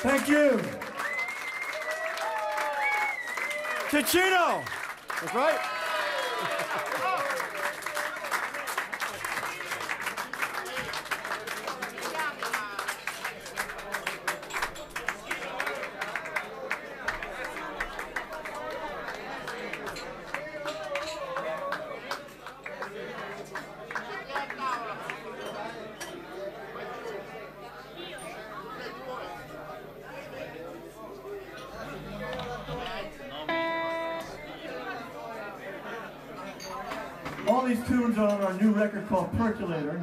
Thank you. Ticino. That's right. These tunes are on our new record called Percolator.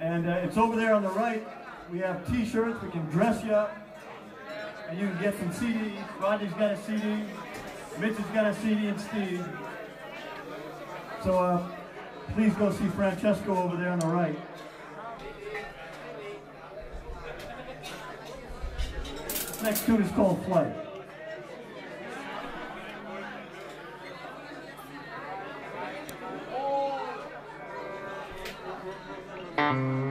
And uh, it's over there on the right. We have t-shirts, we can dress you up. And you can get some CDs. Rodney's got a CD. Mitch has got a CD and Steve. So uh, please go see Francesco over there on the right. Next tune is called Flight. Thank